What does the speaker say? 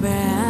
back.